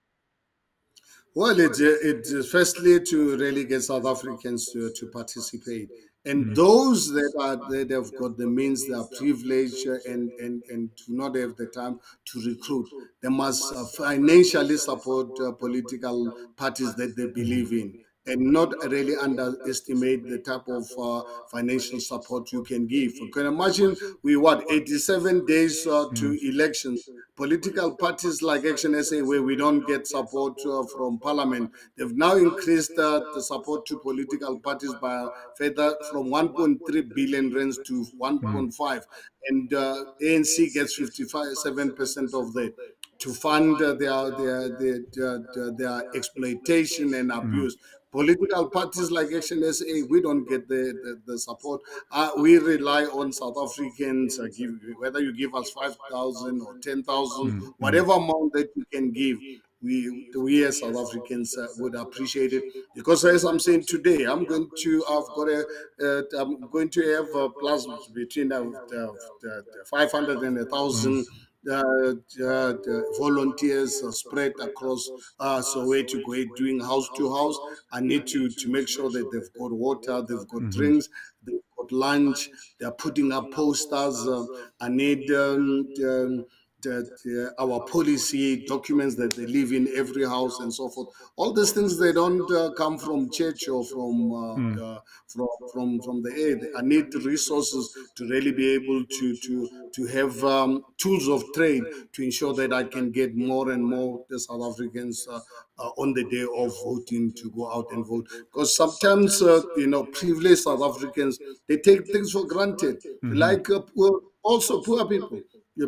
Well, it's, it's firstly to really get South Africans to, to participate. And mm-hmm. those that are that have got the means, they are privileged and, and, and do not have the time to recruit, they must financially support uh, political parties that they believe in and not really underestimate the type of uh, financial support you can give. You can imagine we what 87 days uh, to mm. elections. Political parties like Action SA, where we don't get support uh, from Parliament, they've now increased uh, the support to political parties by further from 1.3 billion rands to 1.5, mm. and uh, ANC gets 57 percent of that to fund their their their, their, their exploitation and mm. abuse. Mm. Political parties like Action SA, we don't get the, the, the support. Uh, we rely on South Africans, uh, give, whether you give us 5,000 or 10,000, mm. whatever amount that you can give, we we as South Africans uh, would appreciate it because as I'm saying today, I'm going to I've got a uh, I'm going to have a plasma between uh, the, the 500 and a thousand. Uh, uh, volunteers spread across uh, Soweto, go doing house to house. I need to to make sure that they've got water, they've got mm-hmm. drinks, they've got lunch. They're putting up posters. Uh, I need um, um, that uh, our policy documents that they live in every house and so forth. All these things they don't uh, come from church or from uh, mm. from from from the aid. I need resources to really be able to to to have um, tools of trade to ensure that I can get more and more the South Africans uh, uh, on the day of voting to go out and vote. Because sometimes, uh, you know, privileged South Africans, they take things for granted, mm-hmm. like poor, also poor people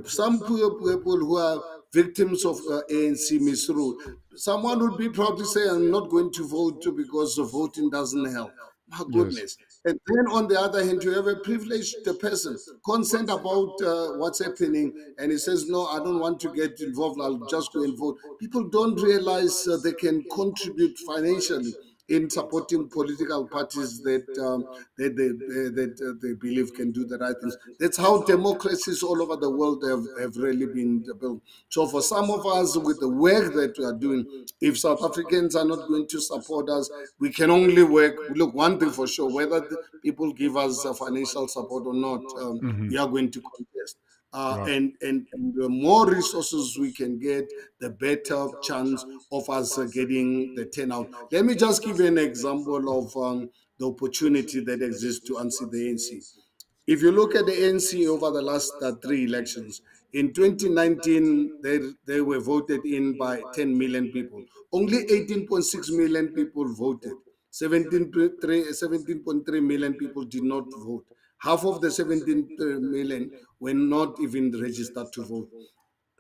some people who are victims of uh, ANC misrule, someone would be proud to say, I'm not going to vote because the voting doesn't help. My goodness. Yes. And then on the other hand, you have a privileged person concerned about uh, what's happening, and he says, No, I don't want to get involved, I'll just go and vote. People don't realize uh, they can contribute financially in supporting political parties that um, that they, that uh, they believe can do the right things. That's how democracies all over the world have, have really been built. So for some of us, with the work that we are doing, if South Africans are not going to support us, we can only work. Look, one thing for sure, whether people give us financial support or not, um, mm-hmm. we are going to contest. Uh, right. and, and, and, the more resources we can get, the better chance of us uh, getting the turnout. Let me just give you an example of um, the opportunity that exists to answer the ANC. If you look at the ANC over the last uh, three elections, in 2019, they, they were voted in by 10 million people. Only 18.6 million people voted. 17.3 17 million people did not vote. Half of the 17 million were not even registered to vote.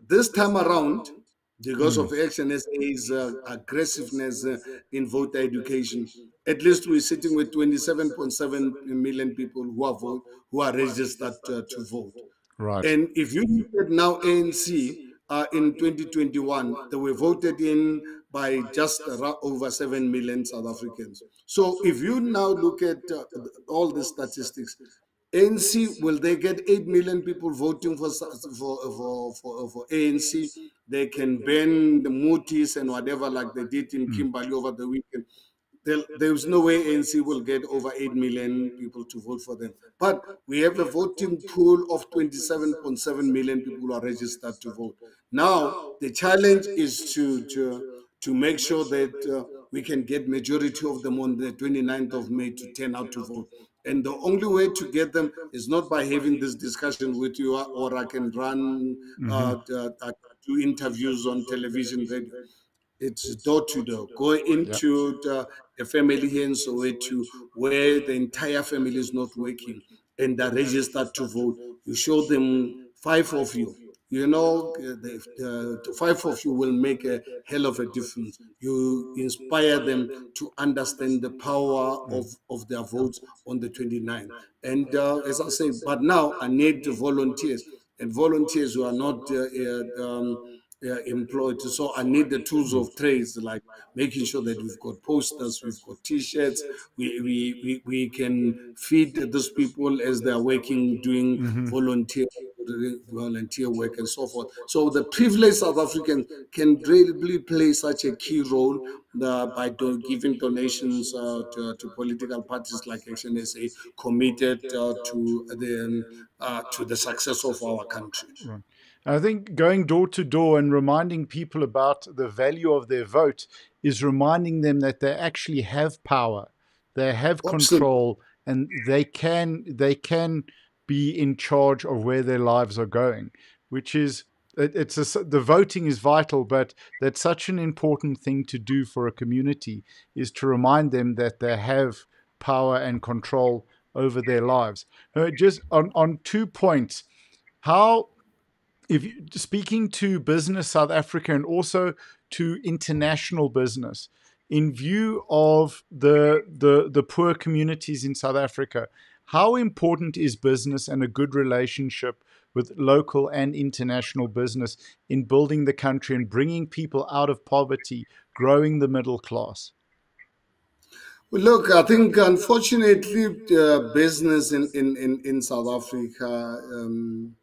This time around, because mm. of Action SA's uh, aggressiveness uh, in voter education, at least we're sitting with 27.7 million people who are vote, who are registered uh, to vote. Right. And if you look at now ANC uh, in 2021, they were voted in by just over 7 million South Africans. So if you now look at uh, all the statistics, ANC, will they get 8 million people voting for, for, for, for, for ANC? They can ban the mutis and whatever like they did in mm. Kimberley over the weekend. There, there's no way ANC will get over 8 million people to vote for them. But we have a voting pool of 27.7 million people who are registered to vote. Now, the challenge is to, to, to make sure that uh, we can get majority of them on the 29th of May to turn out to vote. And the only way to get them is not by having this discussion with you, or I can run, mm-hmm. uh, uh, do interviews on television, radio. It's door to door. Go into the, a family here in Soweto where the entire family is not working and they're registered to vote. You show them five of you you know, the, the, the, five of you will make a hell of a difference. You inspire them to understand the power of, of their votes on the 29th. And uh, as I say, but now I need volunteers and volunteers who are not uh, uh, um, uh, employed. So I need the tools of trades, like making sure that we've got posters, we've got T-shirts, we we we, we can feed those people as they're working, doing mm-hmm. volunteer volunteer work and so forth. So the privileged South African can really play such a key role uh, by do, giving donations uh, to, to, political parties like Action SA, committed uh, to the uh, to the success of our country. Right. I think going door to door and reminding people about the value of their vote is reminding them that they actually have power, they have control, and they can they can be in charge of where their lives are going, which is it's a, the voting is vital, but that's such an important thing to do for a community is to remind them that they have power and control over their lives. Uh, just on on two points, how if you, speaking to business South Africa and also to international business, in view of the the the poor communities in South Africa, how important is business and a good relationship with local and international business in building the country and bringing people out of poverty, growing the middle class? Well, look, I think unfortunately, uh, business in, in, in, in, South Africa um,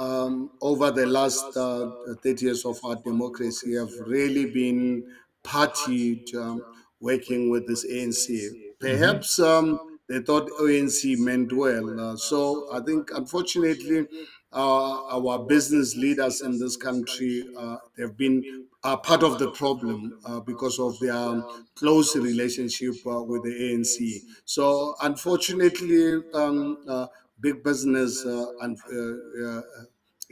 um, over the last uh, 30 years of our democracy have really been partied um, working with this ANC. Mm-hmm. Perhaps um, they thought ANC meant well. Uh, so I think, unfortunately, uh, our business leaders in this country uh, have been uh, part of the problem uh, because of their close relationship uh, with the ANC. So, unfortunately, um, uh, big business and,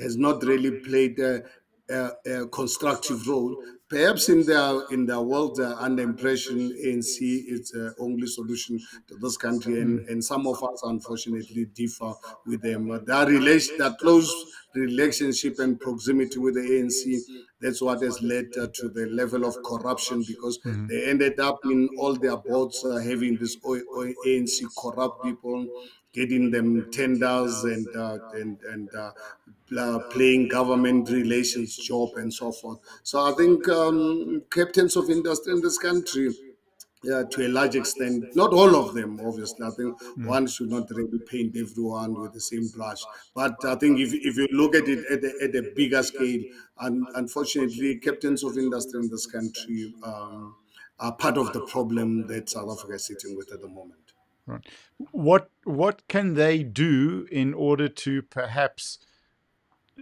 has not really played a, a, a constructive role perhaps in their in their world uh, under impression ANC is the only solution to this country and, and some of us unfortunately differ with them. Uh, that relation that close relationship and proximity with the ANC that's what has led uh, to the level of corruption because mm-hmm. they ended up in all their boards uh, having this ANC corrupt people getting them tenders and uh, and and uh, uh, playing government relations job and so forth. So I think um, captains of industry in this country. Yeah, to a large extent, not all of them, obviously. I think mm. one should not really paint everyone with the same brush. But I think if, if you look at it at a, at a bigger scale, and unfortunately, captains of industry in this country um, are part of the problem that South Africa is sitting with at the moment. Right. What what can they do in order to perhaps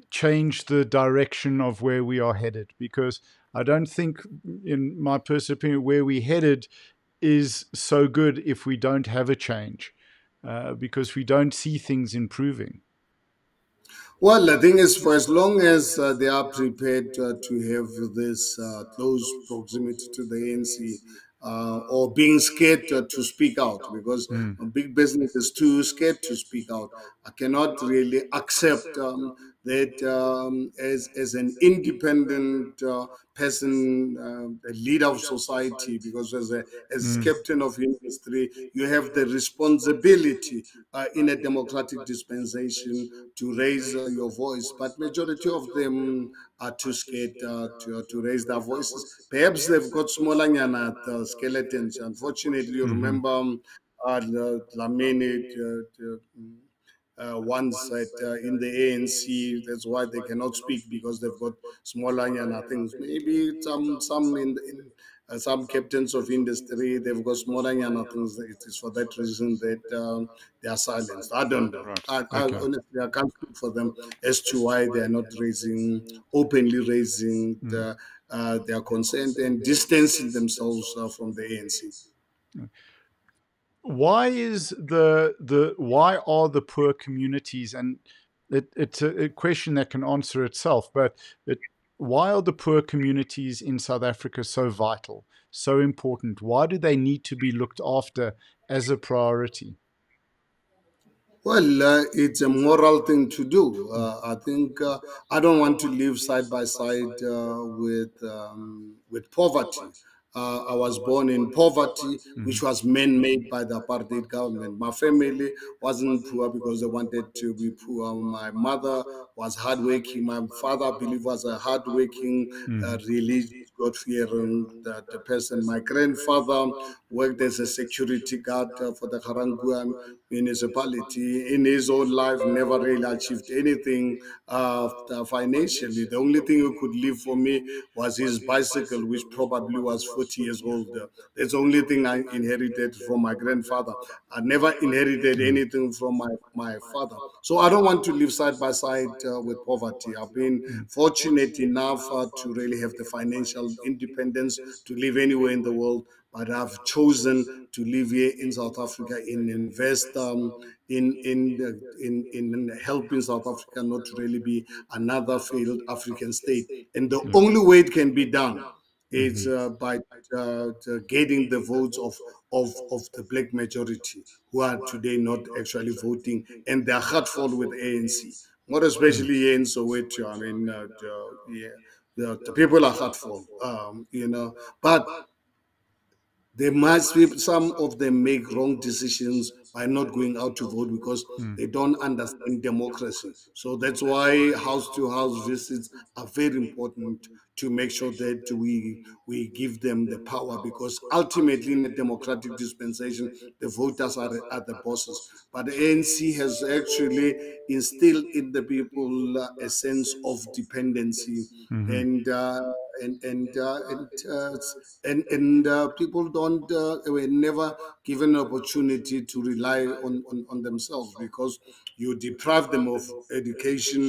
change the direction of where we are headed? Because I don't think, in my personal opinion, where we headed is so good if we don't have a change, uh, because we don't see things improving. Well, the thing is, for as long as uh, they are prepared uh, to have this uh, close proximity to the ANC, uh, or being scared to, to speak out because mm. big business is too scared to speak out. I cannot really accept um, that um, as, as an independent uh, person, uh, a leader of society, because as a as mm. captain of industry, you have the responsibility uh, in a democratic dispensation to raise uh, your voice. But majority of them are too scared uh, to, to raise their voices. Perhaps they've got smaller uh, skeletons. Unfortunately, you mm-hmm. remember um, uh, Dlamini, uh, ones that uh, in the ANC. That's why they cannot speak because they've got smaller yana things. Maybe some some in, in uh, some captains of industry they've got smaller yana things. It is for that reason that um, they are silenced. I don't know. Right. I, I honestly I can't speak for them as to why they are not raising openly raising mm. the, uh, their consent and distancing themselves uh, from the ANC. Why is the the why are the poor communities and it, it's a, a, question that can answer itself but it, why are the poor communities in south africa so vital so important why do they need to be looked after as a priority well, uh, it's a moral thing to do. Uh, I think uh, I don't want to live side by side uh, with um, with poverty. Uh, I was born in poverty, mm-hmm. which was man-made by the apartheid government. My family wasn't poor because they wanted to be poor. My mother was hardworking. My father, I believe, was a hardworking, mm-hmm. uh, religious God-fearing that the person. My grandfather worked as a security guard uh, for the Ga-Rankuwa municipality. In his own life, never really achieved anything uh, financially. The only thing he could leave for me was his bicycle, which probably was 40 years old. That's the only thing I inherited from my grandfather. I never inherited anything from my, my father. So I don't want to live side by side uh, with poverty. I've been fortunate enough uh, to really have the financial independence to live anywhere in the world, but I've chosen to live here in South Africa and invest um, in in, in in helping South Africa not to really be another failed African state. And the mm-hmm. only way it can be done is mm-hmm. uh, by uh, getting the votes of, of of the black majority who are today not actually voting, and their heart full with ANC. more especially here in Soweto. I mean, uh, the, yeah, the, the, people are hurtful, um, you know, but there must be some of them make wrong decisions by not going out to vote because mm. they don't understand democracy. So that's why house to house visits are very important to make sure that we we give them the power because ultimately in a democratic dispensation the voters are, are the bosses but the ANC has actually instilled in the people uh, a sense of dependency mm-hmm. and uh, and and uh, and, uh, and and uh, people don't uh, were never given an opportunity to rely on, on on themselves because you deprive them of education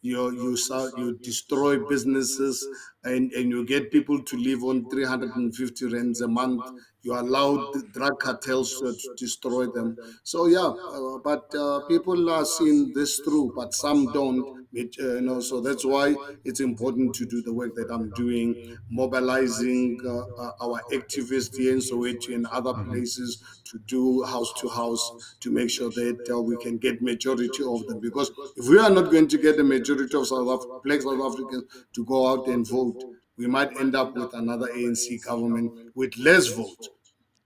you you you destroy businesses and and you get people to live on 350 rands a month. You allow drug cartels to destroy them. So yeah uh, but uh, people are seeing this through but some don't it, uh, you know so that's why it's important to do the work that i'm doing mobilizing uh, uh, our activists here in soweto and other mm-hmm. places to do house to house to make sure that uh, we can get majority of them because if we are not going to get the majority of south Af- black south africans to go out and vote we might end up with another ANC government with less votes.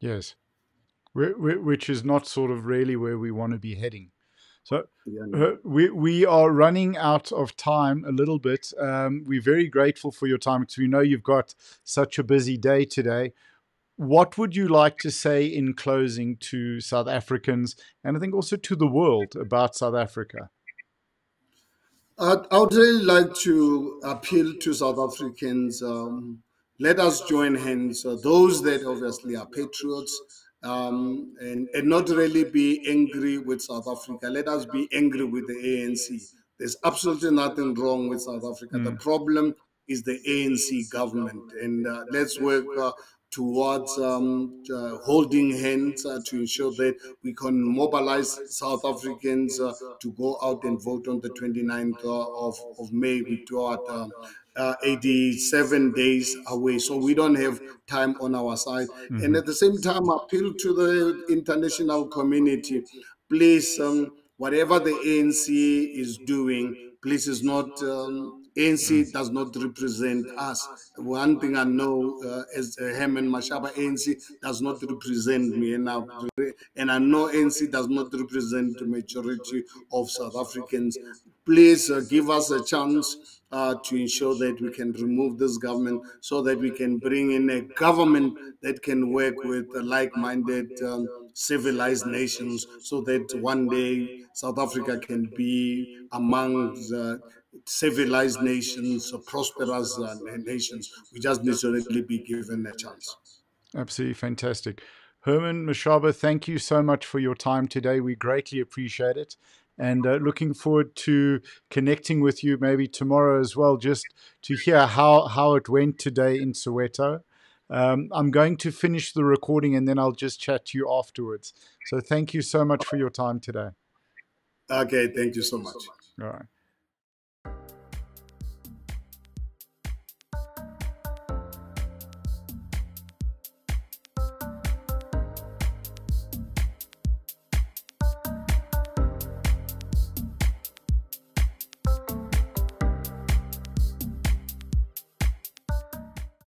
Yes, which is not sort of really where we want to be heading. So uh, we we are running out of time a little bit. Um, we're very grateful for your time because we know you've got such a busy day today. What would you like to say in closing to South Africans and I think also to the world about South Africa? I'd, I would really like to appeal to South Africans. Um, let us join hands. Uh, those that obviously are patriots, um, and, and not really be angry with South Africa. Let us be angry with the ANC. There's absolutely nothing wrong with South Africa. Mm. The problem is the ANC government, and uh, let's work uh, towards um, uh, holding hands uh, to ensure that we can mobilize South Africans uh, to go out and vote on the 29th uh, of, of May. Do um, uh, 87 days away. So we don't have time on our side. Mm-hmm. And at the same time, appeal to the international community. Please, um, whatever the ANC is doing, please is not. Um, ANC does not represent us. One thing I know uh, as uh, Herman Mashaba, ANC does not represent me, and I, and I know ANC does not represent the majority of South Africans. Please uh, give us a chance uh, to ensure that we can remove this government so that we can bring in a government that can work with like-minded um, civilized nations so that one day South Africa can be among the civilized nations, prosperous uh, nations. We just need to really be given a chance. Absolutely fantastic. Herman Mashaba, thank you so much for your time today. We greatly appreciate it. And uh, looking forward to connecting with you maybe tomorrow as well, just to hear how, how it went today in Soweto. Um, I'm going to finish the recording and then I'll just chat to you afterwards. So thank you so much for your time today. Okay, thank you so much. All right.